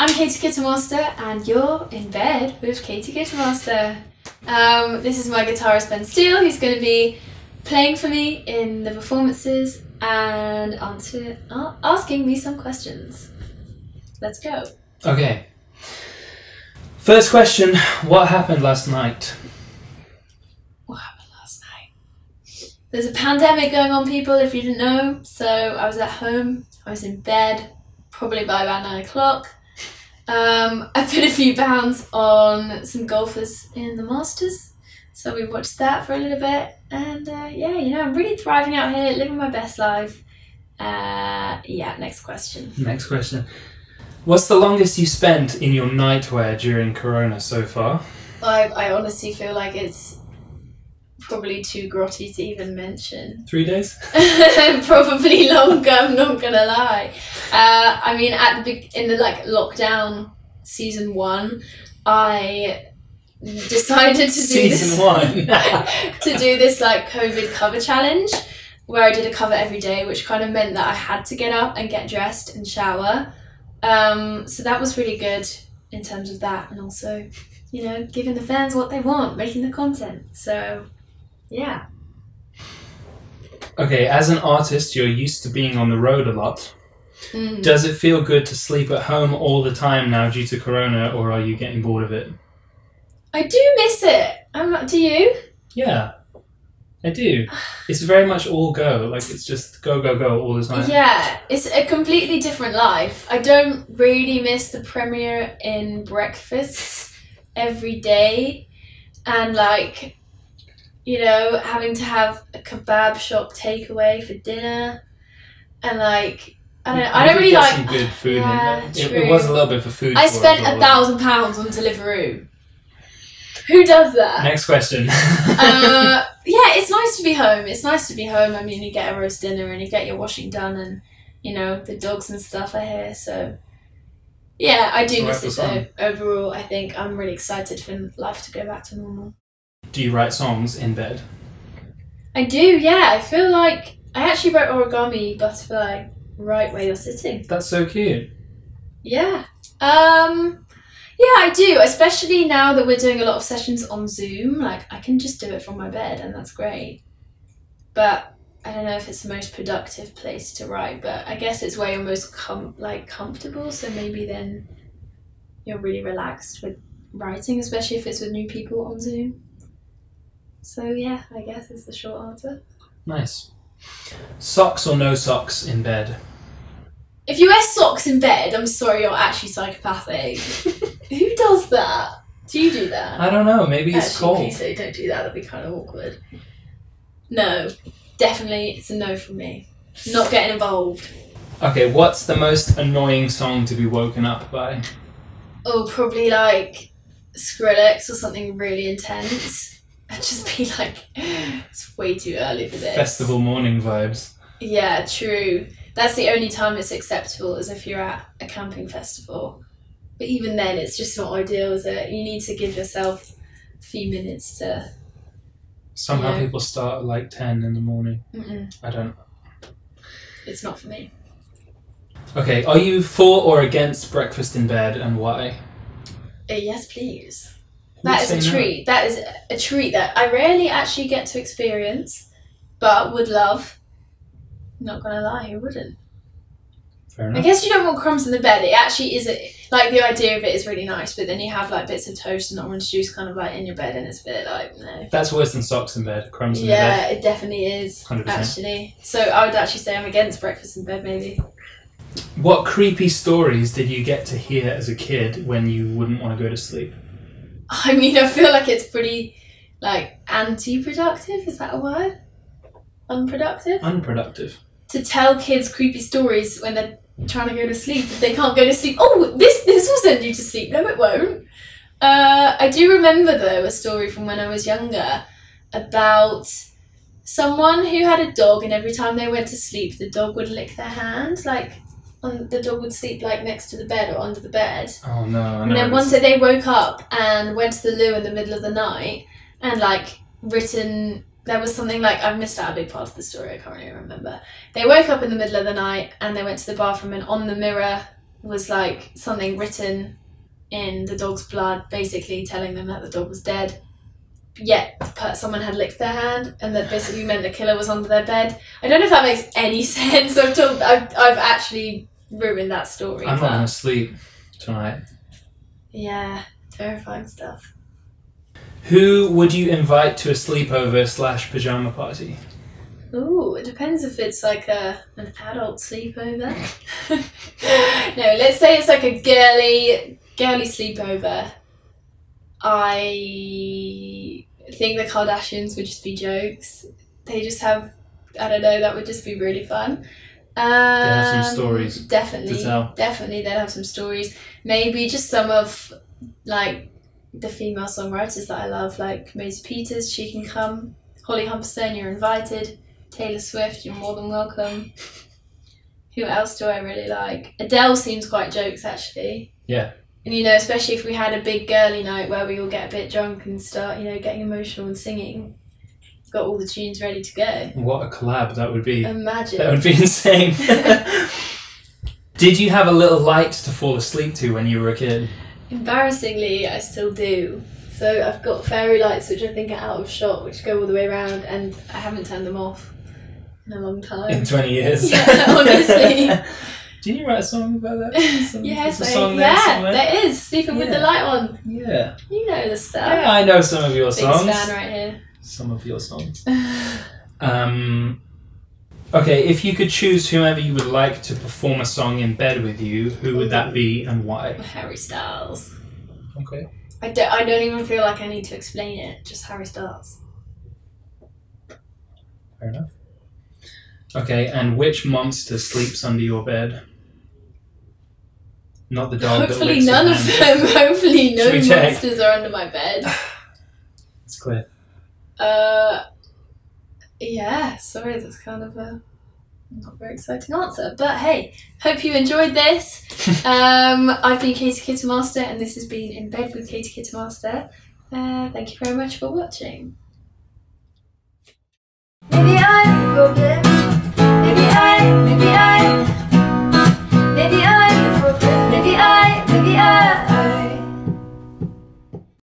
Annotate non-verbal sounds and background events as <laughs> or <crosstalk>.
I'm Katie Kittermaster, and you're in bed with Katie Kittermaster. Um, this is my guitarist Ben Steele, who's going to be playing for me in the performances and answer, uh, asking me some questions. Let's go. Okay. First question What happened last night? What happened last night? There's a pandemic going on, people, if you didn't know. So I was at home, I was in bed, probably by about nine o'clock. Um, <laughs> I put a few pounds on some golfers in the Masters. So we watched that for a little bit. And uh, yeah, you know, I'm really thriving out here, living my best life. Uh, yeah, next question. Next question. What's the longest you spent in your nightwear during Corona so far? I, I honestly feel like it's probably too grotty to even mention. Three days? <laughs> probably longer. I'm not gonna lie. Uh, I mean, at the in the like lockdown season one, I decided to do Season this one. <laughs> to do this like COVID cover challenge where I did a cover every day, which kind of meant that I had to get up and get dressed and shower. Um, so that was really good in terms of that, and also, you know, giving the fans what they want, making the content. So, yeah. okay, as an artist, you're used to being on the road a lot. Mm. Does it feel good to sleep at home all the time now due to Corona, or are you getting bored of it? I do miss it. I'm not, do you? Yeah, I do. It's very much all go. Like, it's just go, go, go all the time. Yeah, it's a completely different life. I don't really miss the Premier Inn breakfast every day and like you know, having to have a kebab shop takeaway for dinner and like I don't know, I don't really get like some good food Yeah, in there. It, true. it was a little bit for food. I for spent a thousand pounds on Deliveroo. Who does that? Next question. uh, <laughs> yeah, it's nice to be home. It's nice to be home. I mean, you get a roast dinner and you get your washing done, and you know the dogs and stuff are here. So yeah, I do miss it though. Overall, I think I'm really excited for life to go back to normal. Do you write songs in bed? I do. Yeah, I feel like I actually wrote origami butterfly right where you're sitting. That's so cute. Yeah. Um yeah, I do, especially now that we're doing a lot of sessions on Zoom. Like I can just do it from my bed and that's great. But I don't know if it's the most productive place to write, but I guess it's where you're most com- like comfortable, so maybe then you're really relaxed with writing, especially if it's with new people on Zoom. So yeah, I guess is the short answer. Nice. Socks or no socks in bed? If you wear socks in bed, I'm sorry, you're actually psychopathic. <laughs> Who does that? Do you do that? I don't know. Maybe it's Actually, cold. please say don't do that. That'd be kind of awkward. No, definitely, it's a no from me. Not getting involved. Okay, what's the most annoying song to be woken up by? Oh, probably like Skrillex or something really intense. <laughs> I'd just be like, it's way too early for this. Festival morning vibes. Yeah, true. That's the only time it's acceptable is if you're at a camping festival. But even then, it's just not ideal, is it? You need to give yourself a few minutes to. Somehow Yeah. people start at like 10 in the morning. Mm-mm, I don't. it's not for me. Okay, are you for or against breakfast in bed and why? Uh, yes, please. That is a treat. That is a treat that I rarely actually get to experience, but would love. Not gonna lie, who wouldn't? Fair enough. I guess you don't want crumbs in the bed. It actually is a, like the idea of it is really nice, but then you have like bits of toast and orange juice kind of like in your bed, and it's a bit like no. That's worse than socks in bed. Crumbs in the Yeah, bed. it definitely is 100%. actually. So I would actually say I'm against breakfast in bed, maybe. What creepy stories did you get to hear as a kid when you wouldn't want to go to sleep? <laughs> I mean, I feel like it's pretty like anti-productive. Is that a word? Unproductive. Unproductive. To tell kids creepy stories when they're trying to go to sleep if they can't go to sleep. Oh, this this will send you to sleep. No, it won't. Uh, I do remember though a story from when I was younger about someone who had a dog, and every time they went to sleep, the dog would lick their hand. Like, on, the dog would sleep like next to the bed or under the bed. Oh no, I And then one day they woke up and went to the loo in the middle of the night and like written there was something like I've missed out a big part of the story, I can't really remember. They woke up in the middle of the night and they went to the bathroom and on the mirror was like something written in the dog's blood, basically telling them that the dog was dead. Yet someone had licked their hand, and that basically meant the killer was under their bed. I don't know if that makes any <laughs> sense. I've told, I've, I've actually ruined that story. I'm not gonna sleep tonight. yeah, terrifying stuff. Who would you invite to a sleepover slash pajama party? Ooh, it depends if it's like a an adult sleepover. <laughs> no, let's say it's like a girly girly sleepover. I think the Kardashians would just be jokes. They just have I don't know, that would just be really fun. Um, have some stories Definitely. to tell. Definitely they'd have some stories. Maybe just some of like the female songwriters that I love, like Maisie Peters, she can come. Holly Humberstone, you're invited. Taylor Swift, you're more than welcome. <laughs> Who else do I really like? Adele seems quite jokes actually. Yeah. And you know, especially if we had a big girly night where we all get a bit drunk and start, you know, getting emotional and singing. Got all the tunes ready to go. What a collab that would be. Imagine. That would be insane. <laughs> Did you have a little light to fall asleep to when you were a kid? Embarrassingly, I still do. So I've got fairy lights which I think are out of shot, which go all the way around, and I haven't turned them off in a long time. In 20 years? <laughs> Yeah, honestly. <laughs> Didn't you write a song about that? <laughs> Some- yes, I- song there yeah, somewhere? there is. Sleeping with the light on. Yeah. You know the stuff. Yeah, I know some of your Big songs. fan right here. Some of your songs. Um, okay, if you could choose whomever you would like to perform a song in bed with you, who would that be and why? Harry Styles. Okay. I don't, I don't even feel like I need to explain it. Just Harry Styles. Fair enough. Okay, and which monster sleeps under your bed? Not the dog. Hopefully licks none of them. <laughs> Hopefully no Should we check? monsters are under my bed. It's clear. Uh, yeah, sorry, that's kind of a not very exciting answer. But hey, hope you enjoyed this. <laughs> um, I've been Katie Kittermaster, and this has been In Bed with Katie Kittermaster. Uh, thank you very much for watching. Maybe I broke it. Maybe I, maybe I.